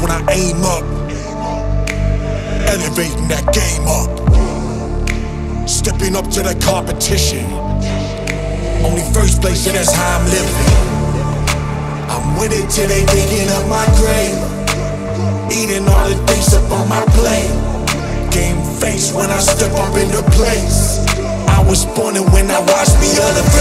when I aim up. Elevating that game up. Stepping up to the competition. Only first place, and that's how I'm living. I'm with it till they digging up my grave. Eating all the things up on my plate. Game face when I step up into place. I was born and when I watch me elevate.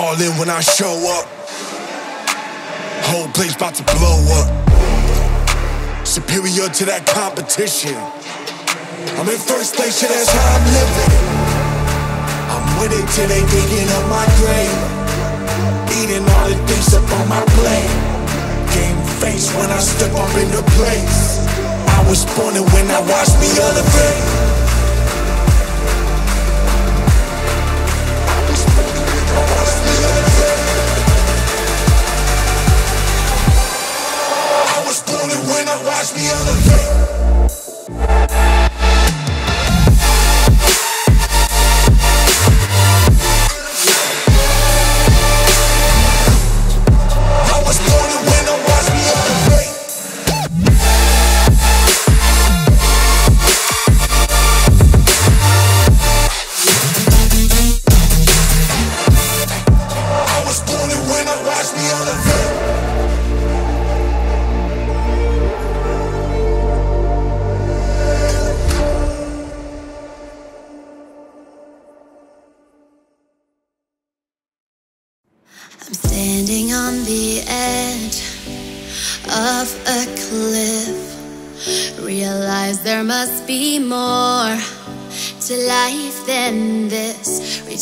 All in when I show up. Whole place about to blow up. Superior to that competition. I'm in first place, yeah, that's how I'm living. I'm with it till they digging up my grave. Eating all the things up on my plate. Game face when I step up into place. I was born and when I watched me elevate.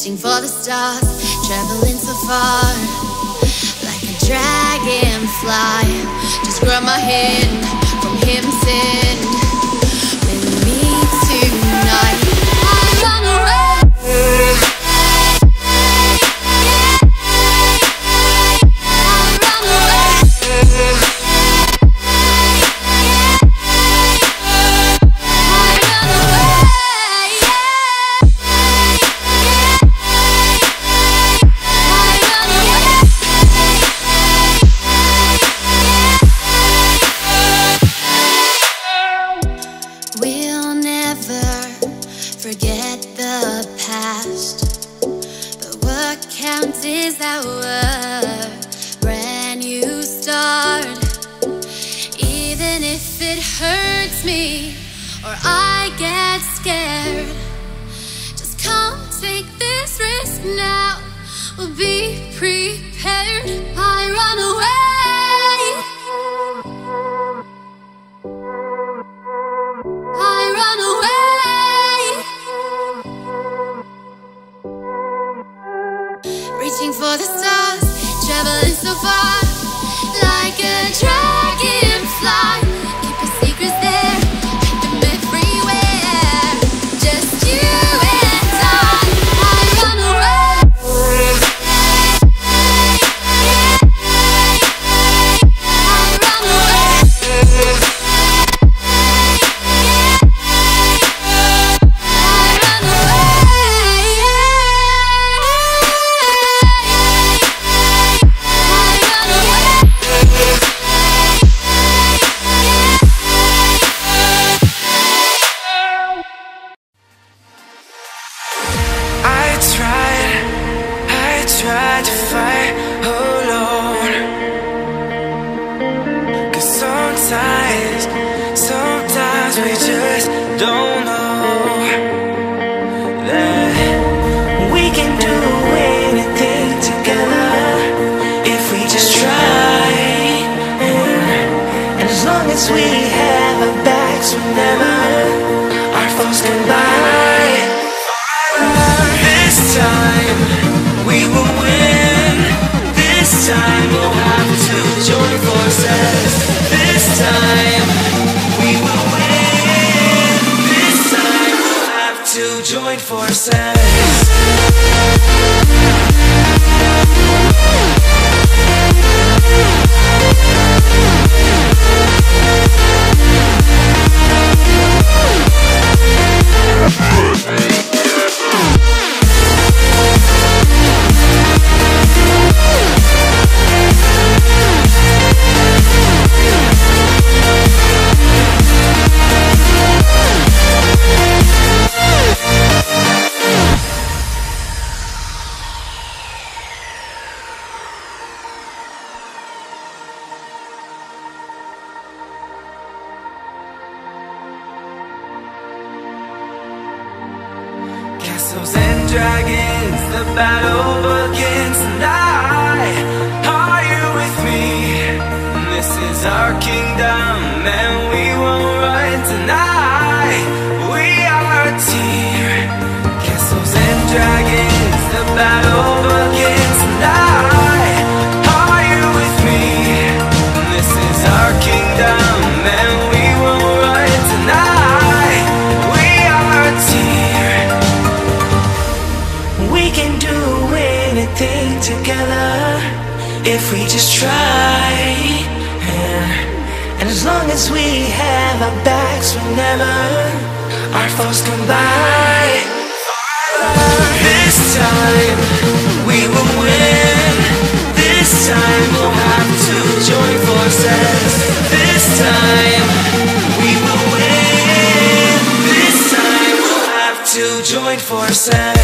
Reaching for the stars, traveling so far. Like a dragonfly. Just grab my hand from him, send join if we just try. Yeah. And as long as we have our backs, remember our foes come by. This time we will win. This time we'll have to join forces. This time we will win. This time we'll have to join forces.